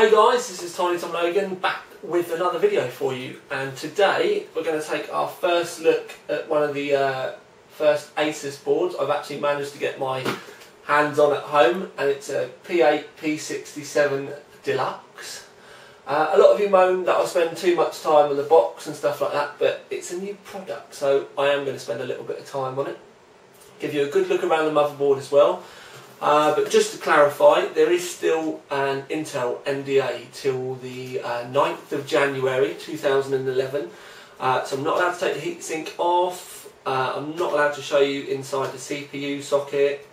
Hey guys, this is Tiny Tom Logan back with another video for you and today we're going to take our first look at one of the uh, first Asus boards I've actually managed to get my hands on at home and it's a P8 P67 Deluxe. Uh, a lot of you moan that I spend too much time on the box and stuff like that but it's a new product so I am going to spend a little bit of time on it. Give you a good look around the motherboard as well uh, but just to clarify, there is still an Intel NDA till the uh, 9th of January 2011. Uh, so I'm not allowed to take the heatsink off. Uh, I'm not allowed to show you inside the CPU socket.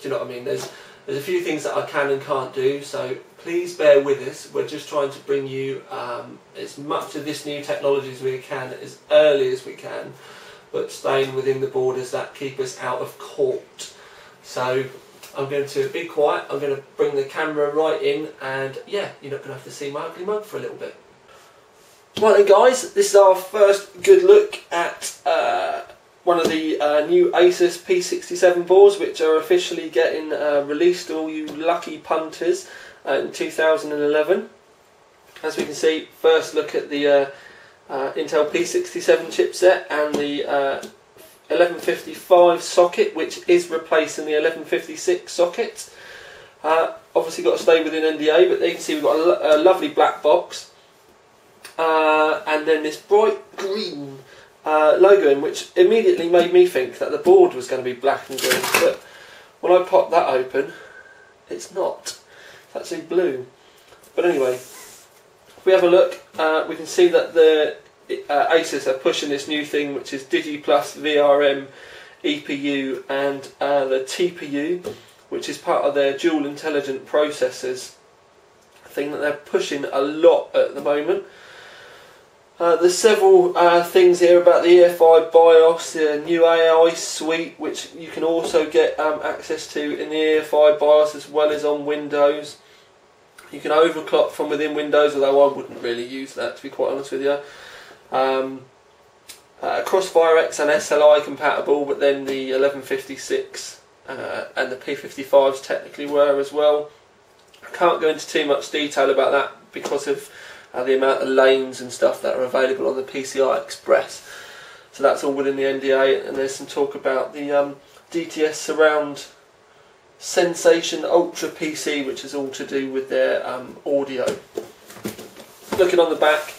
Do you know what I mean? There's there's a few things that I can and can't do. So please bear with us. We're just trying to bring you um, as much of this new technology as we can as early as we can, but staying within the borders that keep us out of court. So I'm going to be quiet, I'm going to bring the camera right in and yeah, you're not going to have to see my ugly mug for a little bit. Right then guys, this is our first good look at uh, one of the uh, new Asus P67 boards which are officially getting uh, released to all you lucky punters uh, in 2011. As we can see, first look at the uh, uh, Intel P67 chipset and the 1155 socket, which is replacing the 1156 socket. Uh, obviously, got to stay within NDA, but you can see we've got a, lo a lovely black box, uh, and then this bright green uh, logo in, which immediately made me think that the board was going to be black and green. But when I pop that open, it's not. It's actually blue. But anyway, if we have a look, uh, we can see that the uh, Asus are pushing this new thing, which is DigiPlus VRM EPU and uh, the TPU, which is part of their dual intelligent processors thing that they're pushing a lot at the moment. Uh, there's several uh, things here about the EFI BIOS, the new AI suite, which you can also get um, access to in the EFI BIOS as well as on Windows. You can overclock from within Windows, although I wouldn't really use that to be quite honest with you. Um, uh, Crossfire X and SLI compatible, but then the 1156 uh, and the P55s technically were as well. I can't go into too much detail about that because of uh, the amount of lanes and stuff that are available on the PCI Express. So that's all within the NDA, and there's some talk about the um, DTS Surround Sensation Ultra PC, which is all to do with their um, audio. Looking on the back,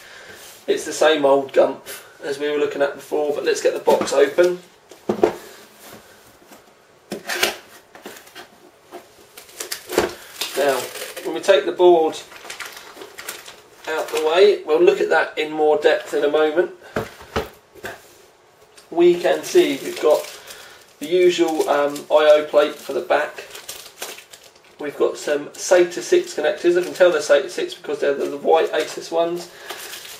it's the same old gump as we were looking at before, but let's get the box open. Now, when we take the board out the way, we'll look at that in more depth in a moment. We can see we've got the usual um, I.O. plate for the back. We've got some SATA 6 connectors. I can tell they're SATA 6 because they're the white Asus ones.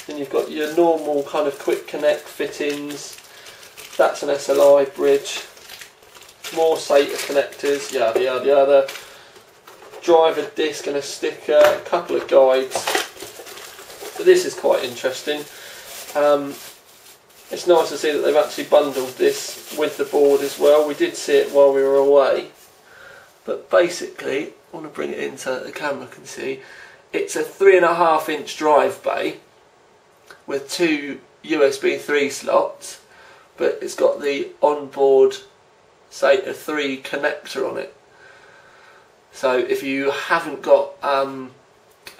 Then you've got your normal kind of quick connect fittings. That's an SLI bridge. More SATA connectors, yada yada yada. Driver disc and a sticker, a couple of guides. But this is quite interesting. Um, it's nice to see that they've actually bundled this with the board as well. We did see it while we were away. But basically, I want to bring it in so that the camera can see. It's a three and a half inch drive bay with two USB 3 slots, but it's got the onboard SATA 3 connector on it. So if you haven't got um,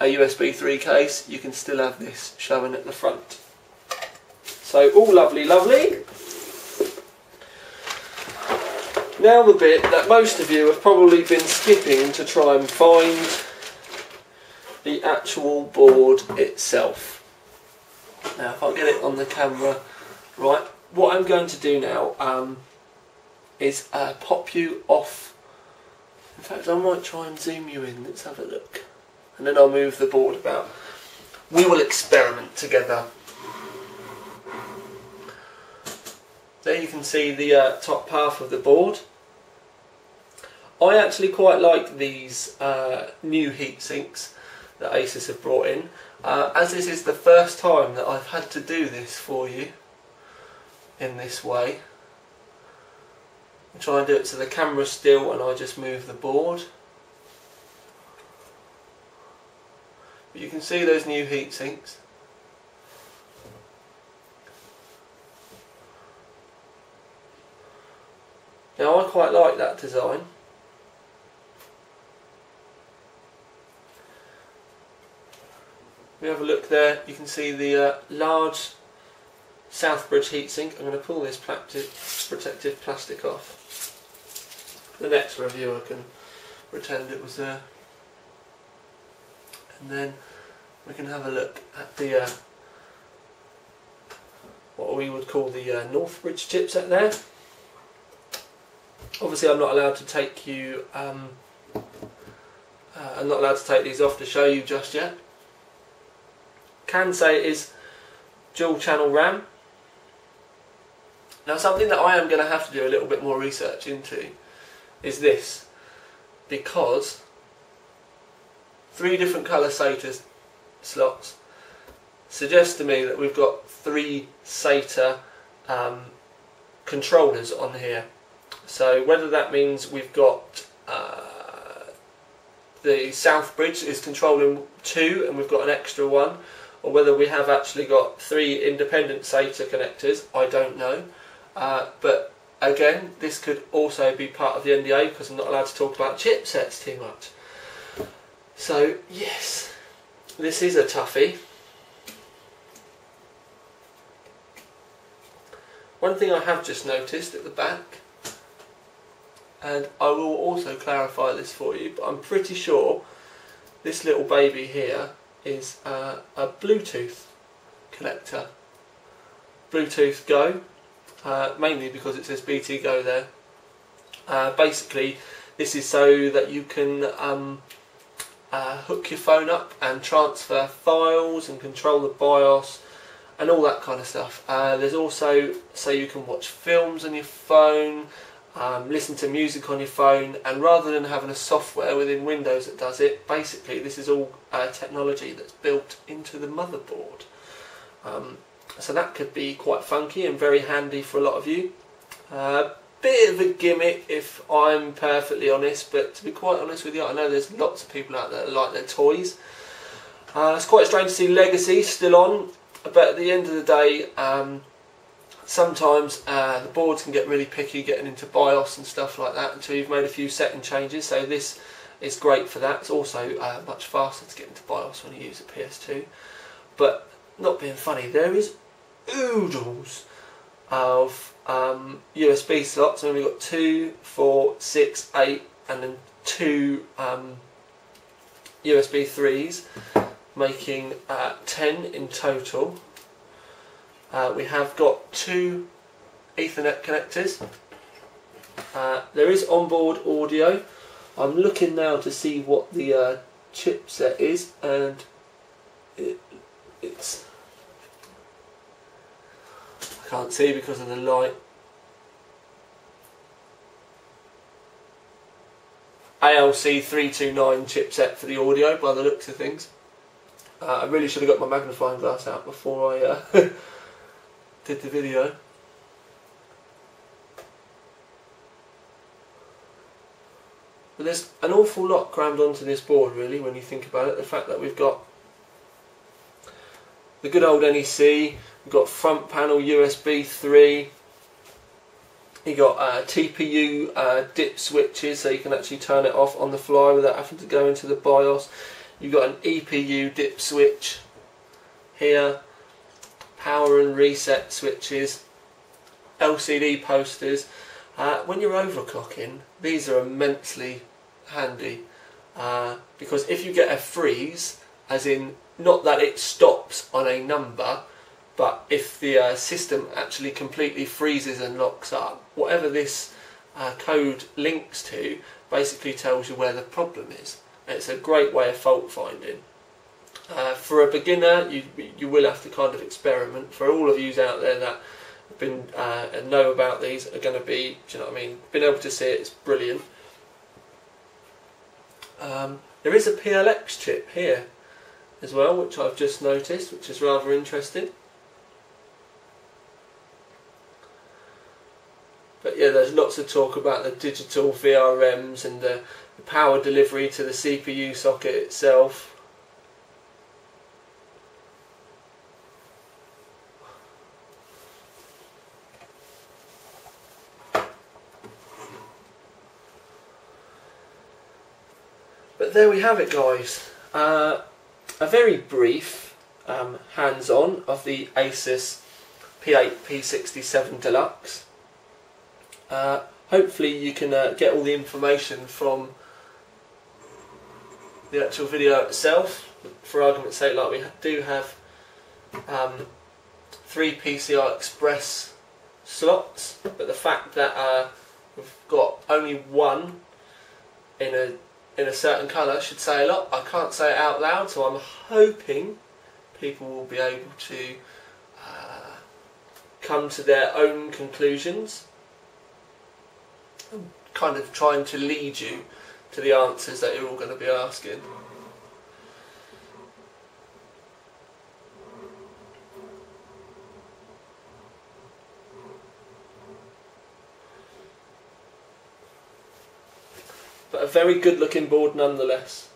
a USB 3 case, you can still have this showing at the front. So all lovely, lovely. Now the bit that most of you have probably been skipping to try and find the actual board itself. Now if I get it on the camera, right, what I'm going to do now um, is uh, pop you off. In fact, I might try and zoom you in, let's have a look. And then I'll move the board about. We will experiment together. There you can see the uh, top half of the board. I actually quite like these uh, new heat sinks that Asus have brought in. Uh, as this is the first time that I've had to do this for you in this way, I'll try and do it so the camera's still and I just move the board. But you can see those new heat sinks. Now I quite like that design. We have a look there, you can see the uh, large Southbridge heatsink. I'm going to pull this protective plastic off. The next reviewer can pretend it was there. And then we can have a look at the uh, what we would call the uh, Northbridge chipset there. Obviously I'm not allowed to take you um, uh, I'm not allowed to take these off to show you just yet can say is dual channel RAM. Now something that I am going to have to do a little bit more research into is this because three different colour SATA slots suggest to me that we've got three SATA um, controllers on here. So whether that means we've got uh, the South Bridge is controlling two and we've got an extra one or whether we have actually got three independent SATA connectors, I don't know. Uh, but again, this could also be part of the NDA because I'm not allowed to talk about chipsets too much. So, yes, this is a toughie. One thing I have just noticed at the back, and I will also clarify this for you, but I'm pretty sure this little baby here is a Bluetooth connector. Bluetooth Go, uh, mainly because it says BT Go there. Uh, basically, this is so that you can um, uh, hook your phone up and transfer files and control the BIOS and all that kind of stuff. Uh, there's also so you can watch films on your phone, um, listen to music on your phone and rather than having a software within Windows that does it, basically this is all uh, technology that's built into the motherboard. Um, so that could be quite funky and very handy for a lot of you. A uh, bit of a gimmick if I'm perfectly honest, but to be quite honest with you, I know there's lots of people out there that like their toys. Uh, it's quite strange to see Legacy still on, but at the end of the day, um, sometimes uh, the boards can get really picky getting into BIOS and stuff like that until you've made a few setting changes. So this is great for that. It's also uh, much faster to get into BIOS when you use a PS2. But not being funny, there is oodles of um, USB slots. And we've got two, four, six, eight, and then two um, USB 3s, making uh, 10 in total. Uh, we have got two Ethernet connectors. Uh, there is onboard audio. I'm looking now to see what the uh, chipset is and it, it's I can't see because of the light. ALC 329 chipset for the audio by the looks of things. Uh, I really should have got my magnifying glass out before I uh, did the video. But there's an awful lot crammed onto this board really when you think about it. The fact that we've got the good old NEC, we've got front panel USB 3, you got uh, TPU uh, dip switches so you can actually turn it off on the fly without having to go into the BIOS. You've got an EPU dip switch here power and reset switches, LCD posters. Uh, when you're overclocking, these are immensely handy uh, because if you get a freeze, as in not that it stops on a number, but if the uh, system actually completely freezes and locks up, whatever this uh, code links to basically tells you where the problem is. It's a great way of fault finding. Uh, for a beginner, you you will have to kind of experiment. For all of you out there that have been uh, and know about these, are going to be, do you know what I mean? Being able to see it is brilliant. Um, there is a PLX chip here as well, which I've just noticed, which is rather interesting. But yeah, there's lots of talk about the digital VRMs and the, the power delivery to the CPU socket itself. But there we have it, guys. Uh, a very brief um, hands-on of the Asus P8 P67 Deluxe. Uh, hopefully you can uh, get all the information from the actual video itself. For argument's sake, like we do have um, three PCI Express slots, but the fact that uh, we've got only one in a in a certain colour should say a lot. I can't say it out loud, so I'm hoping people will be able to uh, come to their own conclusions. I'm kind of trying to lead you to the answers that you're all going to be asking. Very good looking board nonetheless.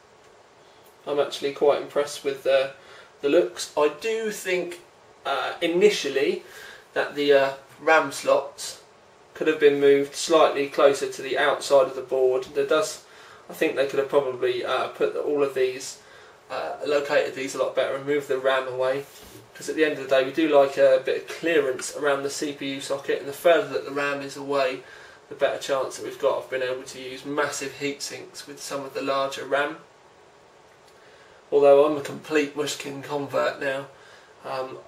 I'm actually quite impressed with the, the looks. I do think uh, initially that the uh, RAM slots could have been moved slightly closer to the outside of the board. There does, I think they could have probably uh, put the, all of these, uh, located these a lot better and moved the RAM away. Because at the end of the day, we do like a bit of clearance around the CPU socket, and the further that the RAM is away, the better chance that we've got of being able to use massive heat sinks with some of the larger RAM. Although I'm a complete Mushkin convert now, um,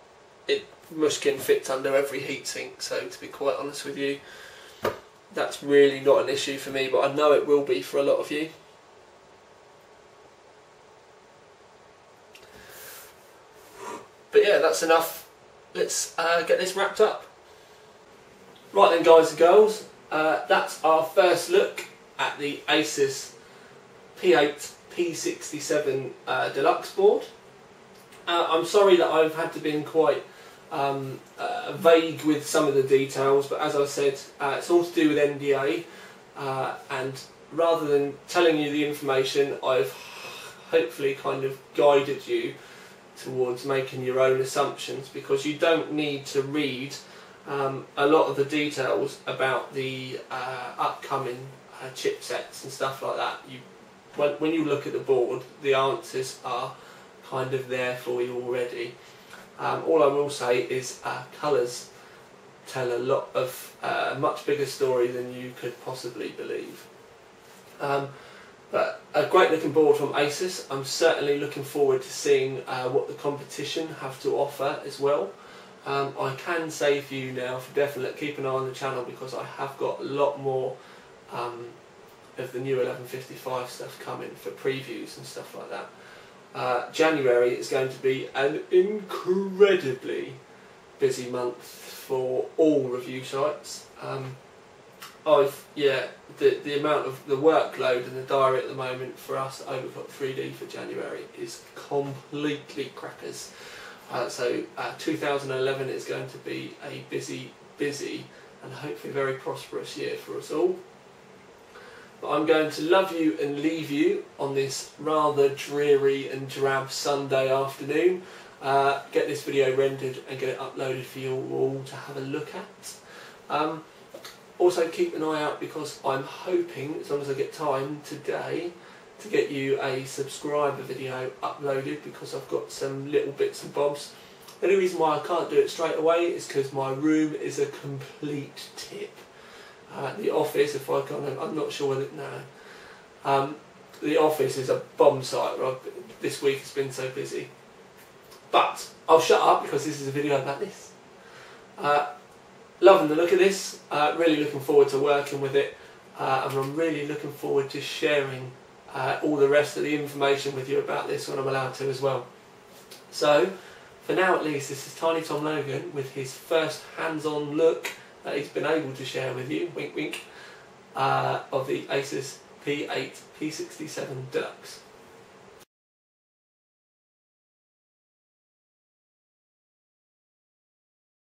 it Mushkin fits under every heatsink, so to be quite honest with you, that's really not an issue for me, but I know it will be for a lot of you. But yeah, that's enough. Let's uh, get this wrapped up. Right then guys and girls, uh, that's our first look at the Asus P8 P67 uh, Deluxe board. Uh, I'm sorry that I've had to be quite um, uh, vague with some of the details, but as I said, uh, it's all to do with NDA, and rather than telling you the information, I've hopefully kind of guided you towards making your own assumptions because you don't need to read um, a lot of the details about the uh, upcoming uh, chipsets and stuff like that. You, when, when you look at the board, the answers are kind of there for you already. Um, all I will say is uh, colours tell a lot of uh, a much bigger story than you could possibly believe. Um, but a great looking board from Asus. I'm certainly looking forward to seeing uh, what the competition have to offer as well. Um, I can say for you now, for definite, keep an eye on the channel because I have got a lot more um, of the new 1155 stuff coming for previews and stuff like that. Uh, January is going to be an incredibly busy month for all review sites. Um, I've yeah the the amount of the workload and the diary at the moment for us at Overclock 3D for January is completely crackers. Uh, so uh, 2011 is going to be a busy, busy and hopefully very prosperous year for us all. But I'm going to love you and leave you on this rather dreary and drab Sunday afternoon. Uh, get this video rendered and get it uploaded for you all to have a look at. Um, also keep an eye out because I'm hoping, as long as I get time today, to get you a subscriber video uploaded because I've got some little bits and bobs. The only reason why I can't do it straight away is because my room is a complete tip. Uh, the office, if I can, I'm not sure whether, no. Um, the office is a bomb site, right? This week has been so busy. But I'll shut up because this is a video about this. Uh, loving the look of this, uh, really looking forward to working with it, uh, and I'm really looking forward to sharing uh, all the rest of the information with you about this when I'm allowed to as well. So, for now at least, this is Tiny Tom Logan with his first hands-on look that he's been able to share with you, wink wink, uh, of the Asus P8 P67 Deluxe.